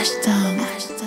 Ashton. Ashton.